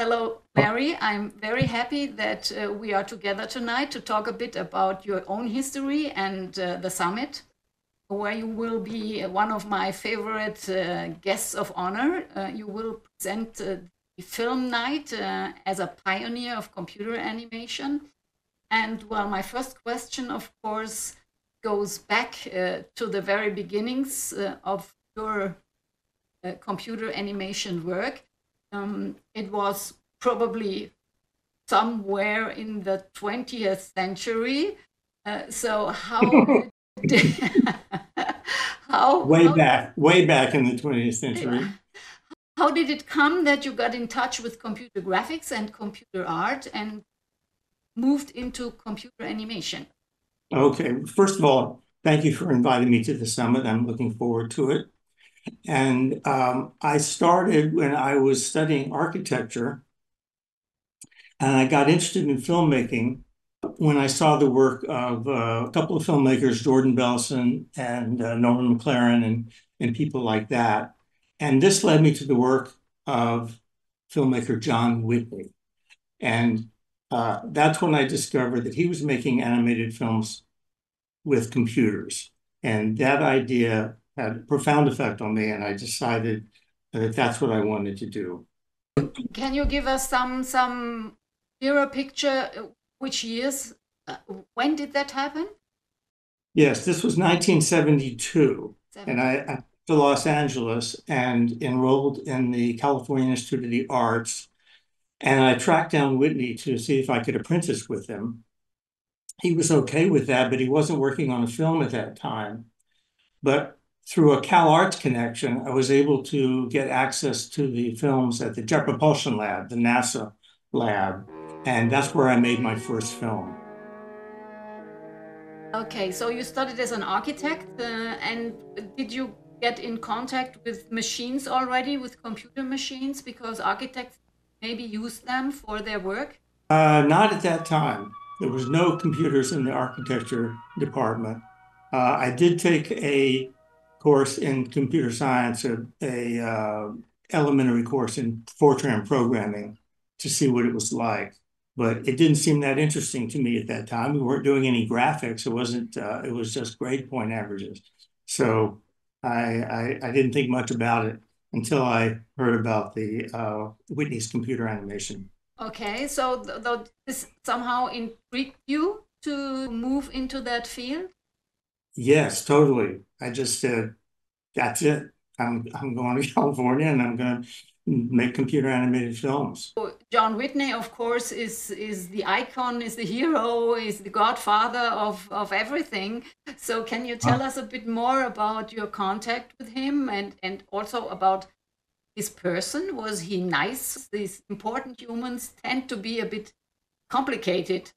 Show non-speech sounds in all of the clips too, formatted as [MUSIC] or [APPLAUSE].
Hello, Larry. I'm very happy that uh, we are together tonight to talk a bit about your own history and uh, the summit, where you will be one of my favorite uh, guests of honor. Uh, you will present uh, the film night uh, as a pioneer of computer animation. And well, my first question, of course, goes back to the very beginnings of your computer animation work um, it was probably somewhere in the 20th century. Uh, so how [LAUGHS] did, [LAUGHS] how way how, back way back in the 20th century. How did it come that you got in touch with computer graphics and computer art and moved into computer animation? Okay first of all thank you for inviting me to the summit. I'm looking forward to it and um, I started when I was studying architecture, and I got interested in filmmaking when I saw the work of uh, a couple of filmmakers, Jordan Belson and uh, Norman McLaren, and, and people like that. And this led me to the work of filmmaker John Whitney. And uh, that's when I discovered that he was making animated films with computers. And that idea had a profound effect on me, and I decided that that's what I wanted to do. Can you give us some some clearer picture? Which years? Uh, when did that happen? Yes, this was 1972, 70. and I, I to Los Angeles and enrolled in the California Institute of the Arts. And I tracked down Whitney to see if I could apprentice with him. He was okay with that, but he wasn't working on a film at that time. But through a Cal Arts connection, I was able to get access to the films at the Jet Propulsion Lab, the NASA lab, and that's where I made my first film. Okay, so you studied as an architect, uh, and did you get in contact with machines already, with computer machines, because architects maybe use them for their work? Uh, not at that time. There was no computers in the architecture department. Uh, I did take a course in computer science, a, a uh, elementary course in Fortran programming to see what it was like. But it didn't seem that interesting to me at that time. We weren't doing any graphics. It wasn't. Uh, it was just grade point averages. So I, I, I didn't think much about it until I heard about the uh, Whitney's computer animation. Okay, so th- th- this somehow intrigued you to move into that field. Yes, totally. I just said, that's it. I'm I'm going to [LAUGHS] California and I'm going to make computer animated films. John Whitney, of course, is is the icon, is the hero, is the godfather of of everything. So, can you tell us a bit more about your contact with him and and also about his person? Was he nice? These important humans tend to be a bit complicated.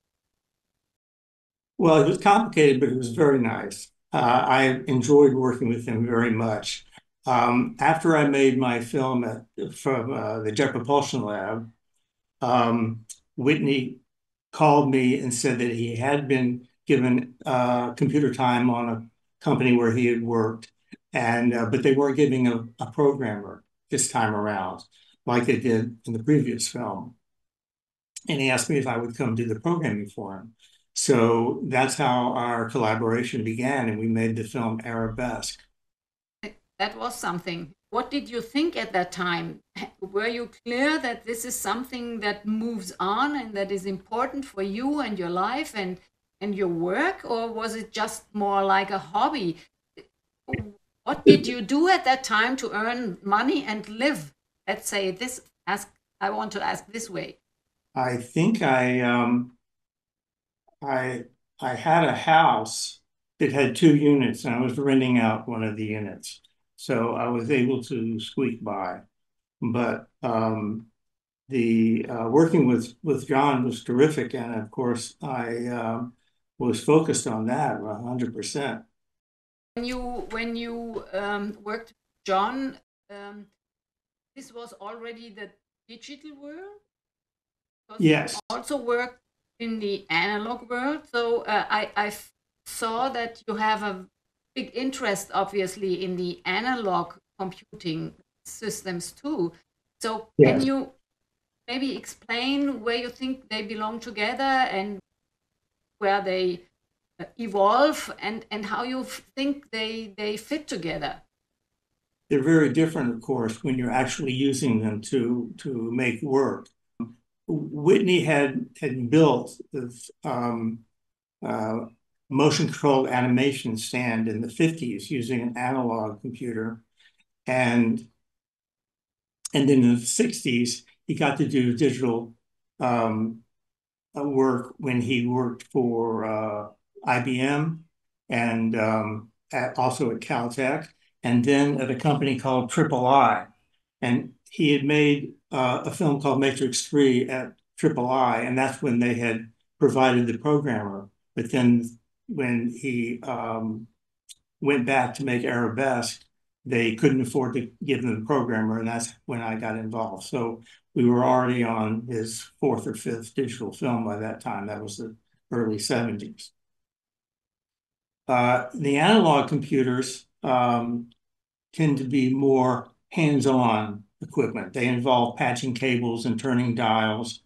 Well, it was complicated, but it was very nice. I enjoyed working with him very much. Um, after I made my film at, from uh, the Jet Propulsion Lab, um, Whitney called me and said that he had been given uh, computer time on a company where he had worked, and uh, but they weren't giving a, a programmer this time around like they did in the previous film. And he asked me if I would come do the programming for him. So that's how our collaboration began, and we made the film Arabesque. That was something. What did you think at that time? [LAUGHS] Were you clear that this is something that moves on and that is important for you and your life and, and your work, or was it just more like a hobby? What did you do at that time to earn money and live? Let's say this. Ask. I want to ask this way. I think I um, I I had a house that had two units, and I was renting out one of the units, so I was able to squeak by. But um, the uh, working with with John was terrific, and of course I um, was focused on that 100 percent. When you when you um, worked with John, um, this was already the digital world. Yes. also worked in the analog world. So uh, I, I saw that you have a big interest, obviously, in the analog computing systems too. So yes. can you maybe explain where you think they belong together and where they uh, evolve and, and how you think they, they fit together? They're very different, of course, when you're actually using them to, to make work. Whitney had, had built this um, uh, motion controlled animation stand in the 50s using an analog computer. And, and then in the 60s, he got to do digital um, uh, work when he worked for uh, IBM and um, at, also at Caltech, and then at a company called Triple I. And he had made uh, a film called Matrix 3 at Triple I, and that's when they had provided the programmer. But then when he um, went back to make Arabesque, they couldn't afford to give him the programmer, and that's when I got involved. So we were already on his fourth or fifth digital film by that time. That was the early 70s. Uh, the analog computers um, tend to be more hands-on equipment. They involve patching cables and turning dials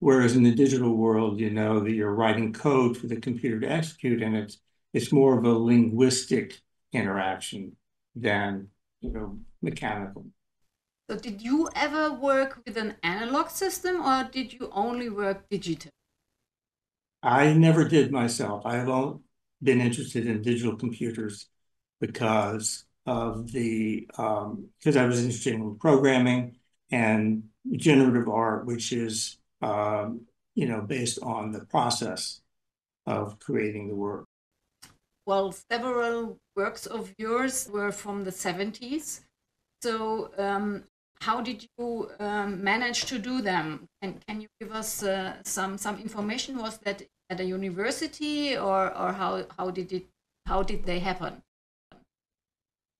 Whereas in the digital world, you know that you're writing code for the computer to execute, and it's it's more of a linguistic interaction than you know mechanical. So, did you ever work with an analog system, or did you only work digital? I never did myself. I've all been interested in digital computers because of the because um, I was interested in programming and generative art, which is um, you know, based on the process of creating the work. Well, several works of yours were from the 70s. So, um, how did you um, manage to do them? And can you give us uh, some some information? Was that at a university, or or how how did it how did they happen?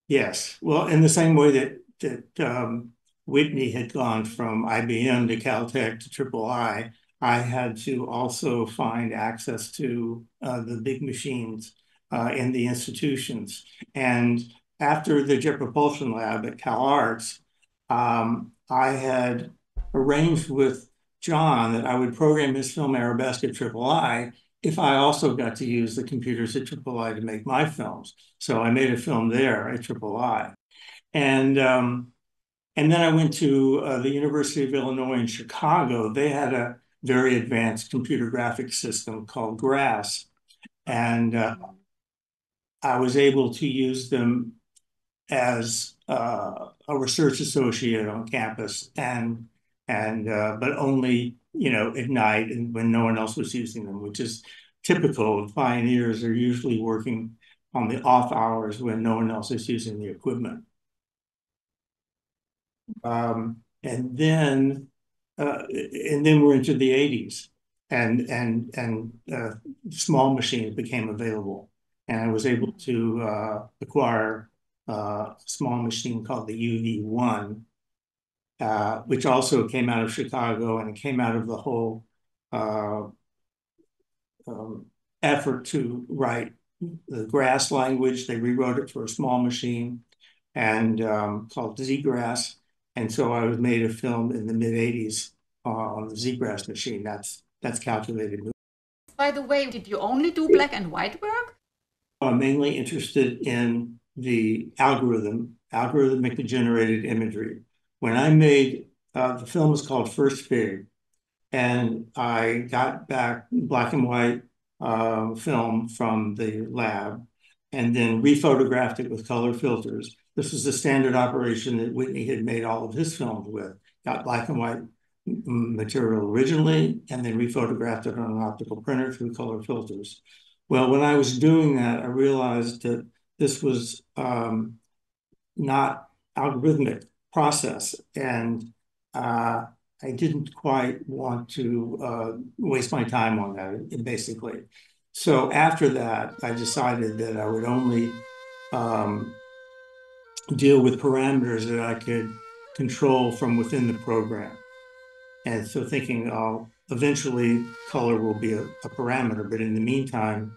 Yes, well, in the same way that that um, Whitney had gone from IBM to Caltech to Triple I, I had to also find access to uh, the big machines uh, in the institutions. And after the Jet Propulsion Lab at CalArts, um, I had arranged with John that I would program his film Arabesque at Triple I if I also got to use the computers at Triple I to make my films. So I made a film there at Triple I. And um, and then I went to uh, the University of Illinois in Chicago. They had a very advanced computer graphics system called GRASS. And uh, I was able to use them as uh, a research associate on campus and and uh, but only you know at night and when no one else was using them, which is typical. Pioneers are usually working on the off hours when no one else is using the equipment. Um, and then uh, and then we're into the 80s and and and uh, small machines became available and I was able to uh, acquire uh, a small machine called the UV1 uh, which also came out of Chicago and it came out of the whole uh, um, effort to write the grass language. They rewrote it for a small machine and um, called ZGrass and so I was made a film in the mid 80s uh, on the ZGrass machine. That's that's calculated. By the way, did you only do black and white work? I'm mainly interested in the algorithm, algorithmically generated imagery. When I made uh, the film was called First Fig, and I got back black and white uh, film from the lab, and then rephotographed it with color filters this was the standard operation that Whitney had made all of his films with. Got black and white material originally and then rephotographed it on an optical printer through color filters. Well, when I was doing that, I realized that this was um, not algorithmic process and uh, I didn't quite want to uh, waste my time on that, basically. So after that, I decided that I would only um, deal with parameters that I could control from within the program. And so thinking, oh, eventually color will be a, a parameter, but in the meantime,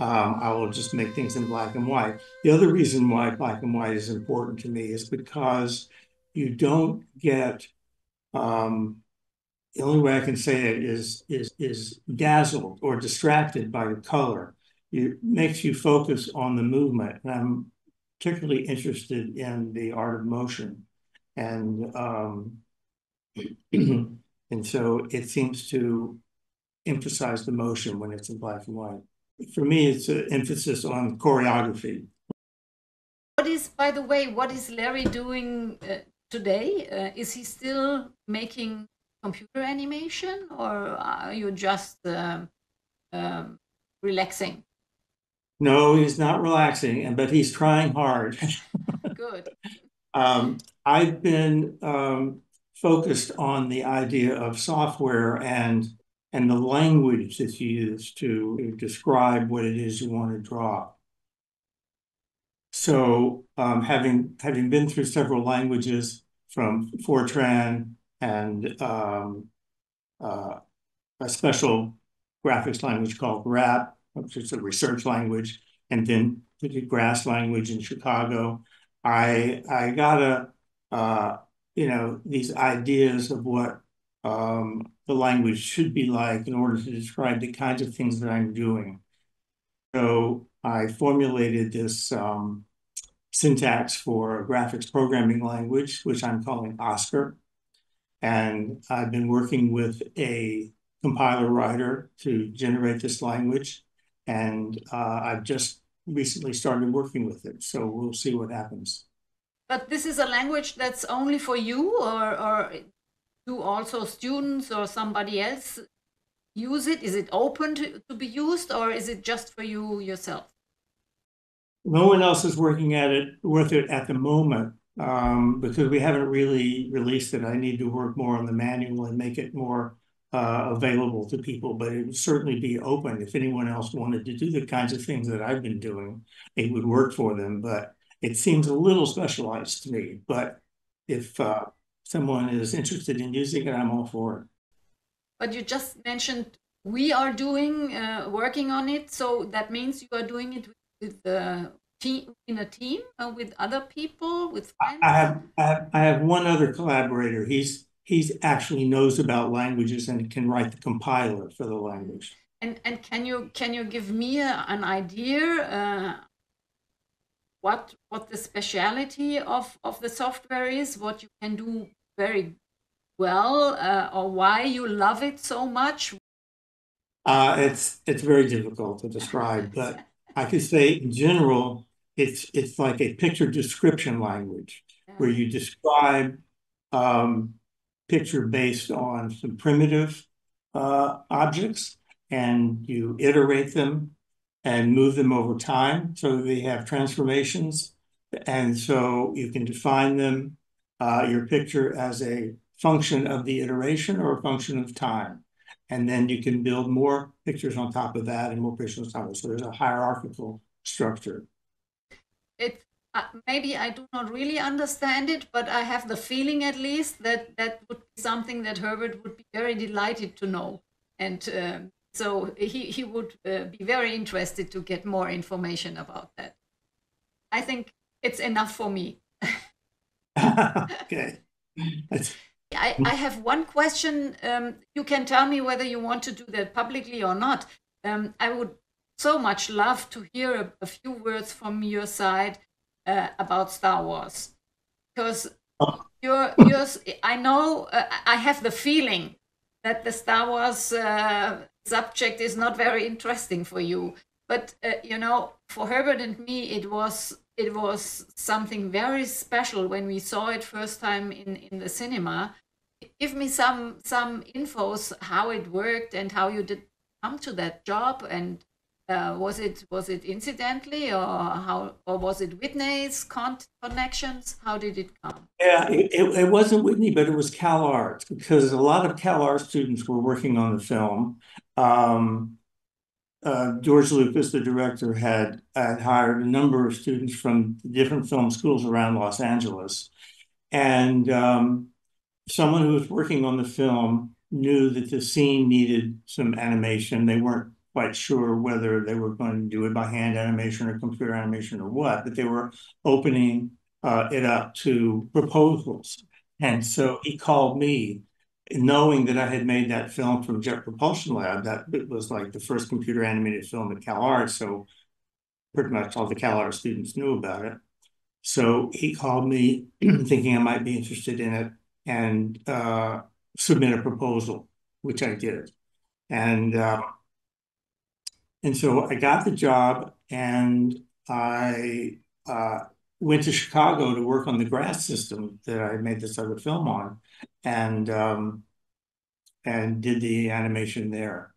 um, I will just make things in black and white. The other reason why black and white is important to me is because you don't get um, the only way I can say it is is is dazzled or distracted by the color. It makes you focus on the movement. And I'm particularly interested in the art of motion. And um, [CLEARS THROAT] and so it seems to emphasize the motion when it's in black and white. For me, it's an emphasis on choreography. What is, by the way, what is Larry doing uh, today? Uh, is he still making computer animation or are you just um, um, relaxing? No, he's not relaxing, but he's trying hard. [LAUGHS] Good. um, I've been um, focused on the idea of software and and the language that's used to describe what it is you want to draw. So, um, having having been through several languages from Fortran and um, uh, a special graphics language called RAP, which is a research language, and then the GRASS language in Chicago. I I got a uh, you know these ideas of what um, the language should be like in order to describe the kinds of things that I'm doing. So I formulated this um, syntax for a graphics programming language, which I'm calling Oscar. And I've been working with a compiler writer to generate this language. And uh, I've just recently started working with it. So we'll see what happens. But this is a language that's only for you, or, or do also students or somebody else use it? Is it open to, to be used, or is it just for you yourself? No one else is working at it with it at the moment um, because we haven't really released it. I need to work more on the manual and make it more uh, available to people, but it would certainly be open if anyone else wanted to do the kinds of things that I've been doing. It would work for them, but it seems a little specialized to me. But if uh, someone is interested in using it, I'm all for it. But you just mentioned we are doing uh, working on it, so that means you are doing it with, the team in a team uh, with other people with friends. I have, I have I have one other collaborator. He's he's actually knows about languages and can write the compiler for the language. And and can you can you give me a, an idea uh, what what the speciality of of the software is? What you can do very well, uh, or why you love it so much? Uh, it's it's very difficult to describe, [LAUGHS] but I could say in general, it's it's like a picture description language yeah. where you describe um, picture based on some primitive uh, objects and you iterate them and move them over time so they have transformations and so you can define them uh, your picture as a function of the iteration or a function of time and then you can build more pictures on top of that and more pictures on top of it so there's a hierarchical structure it uh, maybe I do not really understand it, but I have the feeling at least that that would be something that Herbert would be very delighted to know, and uh, so he he would uh, be very interested to get more information about that. I think it's enough for me. [LAUGHS] okay. I, I have one question. Um, you can tell me whether you want to do that publicly or not. Um, I would so much love to hear a, a few words from your side uh, about Star Wars because you're, [LAUGHS] you're I know uh, I have the feeling that the Star Wars uh, subject is not very interesting for you, but uh, you know, for Herbert and me, it was it was something very special when we saw it first time in in the cinema. Give me some some infos how it worked and how you did come to that job and uh, was it was it incidentally or how or was it Whitney's con- connections? How did it come? Yeah, it, it, wasn't Whitney, but it was Cal Arts because a lot of Cal Arts students were working on the film. Um, uh, George Lucas, the director, had, had hired a number of students from different film schools around Los Angeles, and um, someone who was working on the film knew that the scene needed some animation. They weren't quite sure whether they were going to do it by hand animation or computer animation or what, but they were opening uh, it up to proposals. And so he called me knowing that I had made that film from Jet Propulsion Lab, that it was like the first computer animated film at CalArts, so pretty much all the CalArts students knew about it. So he called me [CLEARS THROAT] thinking I might be interested in it and uh, submit a proposal, which I did. And uh, and so I got the job and I uh, went to Chicago to work on the GRASS system that I made this other film on, and um, and did the animation there.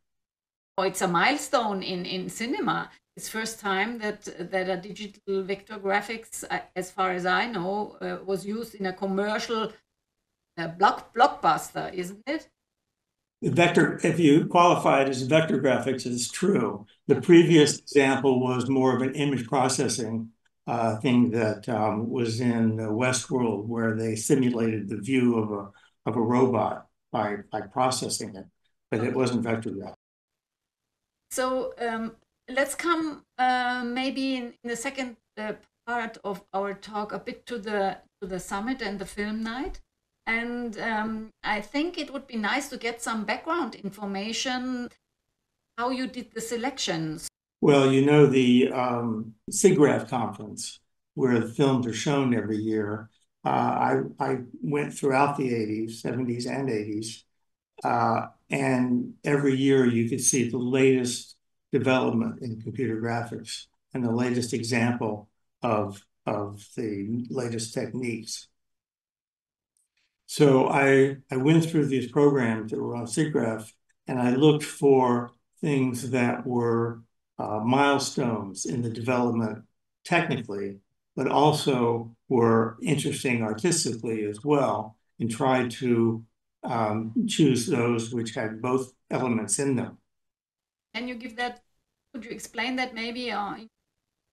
Oh, it's a milestone in in cinema. It's first time that that a digital vector graphics, uh, as far as I know, uh, was used in a commercial uh, block blockbuster, isn't it? vector, if you qualify it as vector graphics, it's true. The previous example was more of an image processing uh, thing that um, was in the Westworld, where they simulated the view of a of a robot by by processing it, but it wasn't vector graphics. So um, let's come uh, maybe in, in the second uh, part of our talk a bit to the to the summit and the film night. And um, I think it would be nice to get some background information how you did the selections. Well, you know, the um, SIGGRAPH conference, where the films are shown every year, uh, I, I went throughout the 80s, 70s, and 80s. Uh, and every year you could see the latest development in computer graphics and the latest example of, of the latest techniques. So I, I went through these programs that were on SIGGRAPH and I looked for things that were milestones in the development technically, but also were interesting artistically as well, and tried to um, choose those which had both elements in them. Can you give that? Could you explain that maybe uh,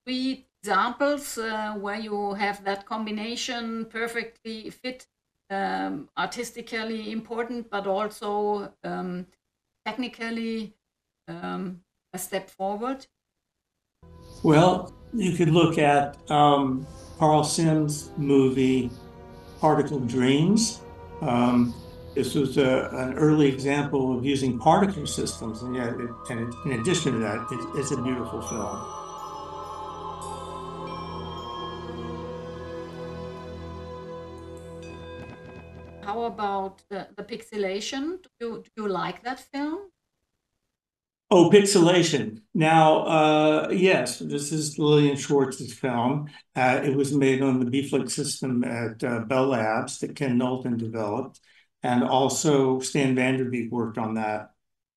three examples uh, where you have that combination perfectly fit um, artistically important, but also um, technically um, a step forward? Well, you could look at um, Karl Sims' movie Particle Dreams. Um, this was a, an early example of using particle systems, and yet, it, and in addition to that, it, it's a beautiful film. how about the, the Pixillation? Do you, do you like that film? Oh, Pixillation. Now, uh, yes, this is Lillian Schwartz's film. Uh, it was made on the BEFLIX system at uh, Bell Labs that Ken Knowlton developed. And also Stan Vanderbeek worked on that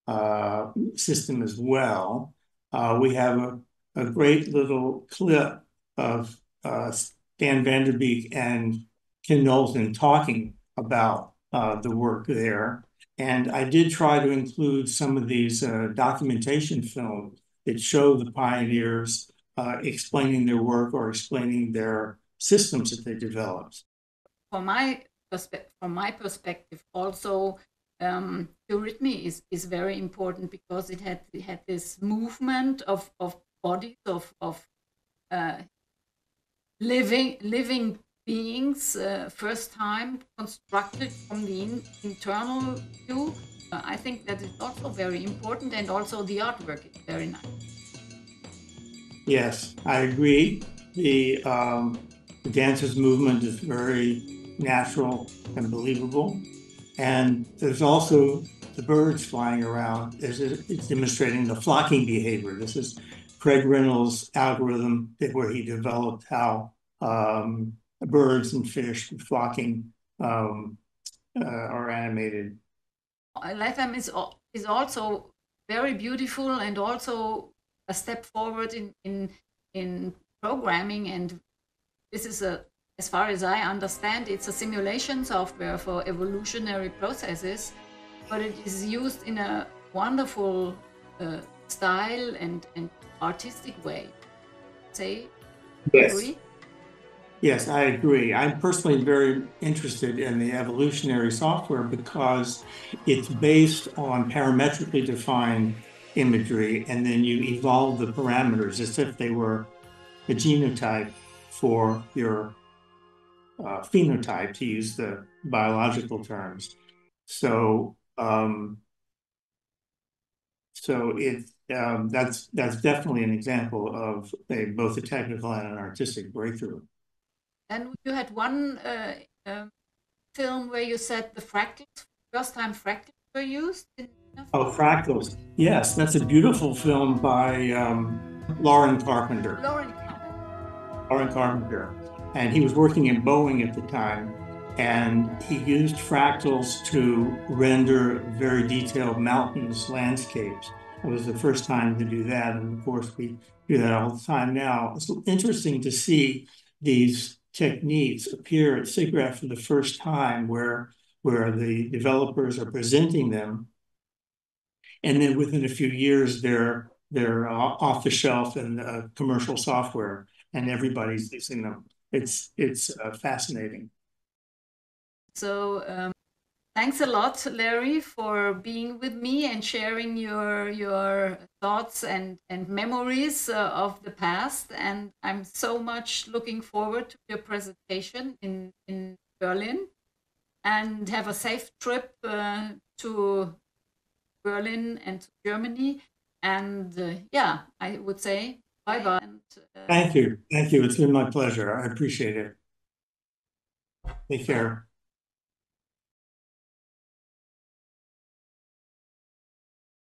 uh, system as well. Uh, we have a, a great little clip of uh, Stan Vanderbeek and Ken Knowlton talking about uh, the work there. And I did try to include some of these uh, documentation films that show the pioneers uh, explaining their work or explaining their systems that they developed. From my perspective, from my perspective, also um, is, is very important because it had it had this movement of, of bodies of of uh, living living beings uh, first time constructed from the in internal view. Uh, I think that is also very important and also the artwork is very nice. Yes, I agree. The, um, the dancer's movement is very natural and believable. And there's also the birds flying around. It's, it's demonstrating the flocking behavior. This is Craig Reynolds' algorithm where he developed how um, birds and fish flocking um, uh, are animated. Latham is is also very beautiful and also a step forward in in in programming and this is a as far as I understand it's a simulation software for evolutionary processes but it is used in a wonderful uh, style and and artistic way say yes. agree Yes, I agree. I'm personally very interested in the evolutionary software because it's based on parametrically defined imagery, and then you evolve the parameters as if they were the genotype for your uh, phenotype, to use the biological terms. So, um, so it, um, that's, that's definitely an example of a, both a technical and an artistic breakthrough. And you had one uh, um, film where you said the fractals, first time fractals were used. In oh, fractals. Yes, that's a beautiful film by um, Loren Carpenter. Loren Carpenter. Loren Carpenter. And he was working in Boeing at the time. And he used fractals to render very detailed mountains landscapes. It was the first time to do that. And of course, we do that all the time now. It's interesting to see these techniques appear at SIGGRAPH for the first time where, where the developers are presenting them. And then within a few years, they're, they're off the shelf in uh, commercial software and everybody's using them. It's, it's uh, fascinating. So um, thanks a lot, Larry, for being with me and sharing your your thoughts and and memories uh, of the past. And I'm so much looking forward to your presentation in in Berlin. And have a safe trip uh, to Berlin and to Germany. And uh, yeah, I would say bye bye. And, uh, Thank you. Thank you. It's been my pleasure. I appreciate it. Take care.